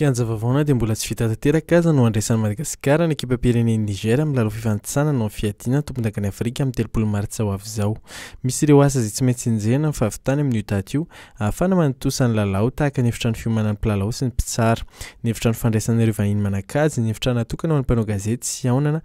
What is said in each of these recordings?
Kianja vavaona dia mbola tsy vita tanteraka aza no andraisan'i Madagasikara ny ekipam-pirenen'i Niger amin'ny lalao fifanintsanana amin'ny fiadiana tompondakan'i Afrika amin'ny telopolo martsa ho avy izao. Misy ireo asa izay tsy maintsy enjehina amin'ny fahavitany amin'io daty io ahafahana manontosa ny lalao tahaka ny efitrano fiomanan'ny mpilalao sy ny mpitsara, ny efitrano fandraisana ireo vahiny manan-kaja, ny efitrano natokana ho an'ny mpanao gazety sy haonana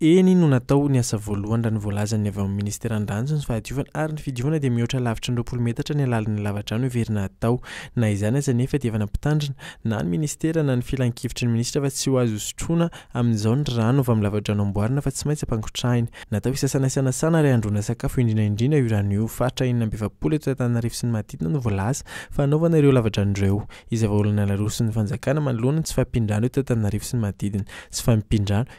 Eny no natao ny asa voalohany raha ny voalazan'ny avy ao amin'ny Ministeran-dRanjo ny fahadiovana ary ny fidiovana dia mihoatra lavitra ny roapolo metatra ny halalin'ny lavadrano heverina hatao. Na izany aza anefa dia efa nampitandrina na ny Ministera na ny Filankevitry ny Minisitra fa tsy ho azo sotroina amin'izao ny rano avy amin'ny lavadrano amboarina fa tsy maintsy ampangotrahina. Natao hisasana sy hanasana ary handroana sakafo indrindra indrindra io rano io. Faritra enina amby efapolo eto Antananarivo sy ny manodidina no voalaza fa hanaovana ireo lavadrano ireo. Izy vahaolana naroson'ny fanjakana manoloana ny tsy fahampian-drano eto Antananarivo sy ny manodidina. Tsy fahampian-drano.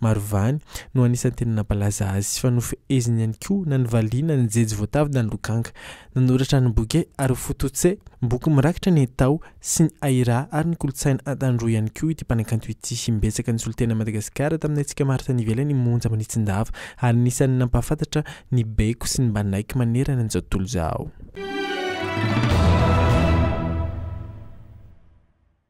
Marovany, no anisan'ny tena nampalaza azy, fa nofeheziny ihany koa na novaliana ny jejy voatavo na ny lokanga. Nanoratra ny boke ary ho fototse, boky mirakitra ny Tao sy ny Aira ary ny kolontsaina Antandroy ihany koa ity mpanakanto ity. Imbetsaka ny solontenan'i Madagasikara tamin'ny hetsika maro tany ivelany i Monja Manitsindava ary anisan'ny nampahafantatra ny baiko sy ny banaiko manerana an'izao tontolo izao.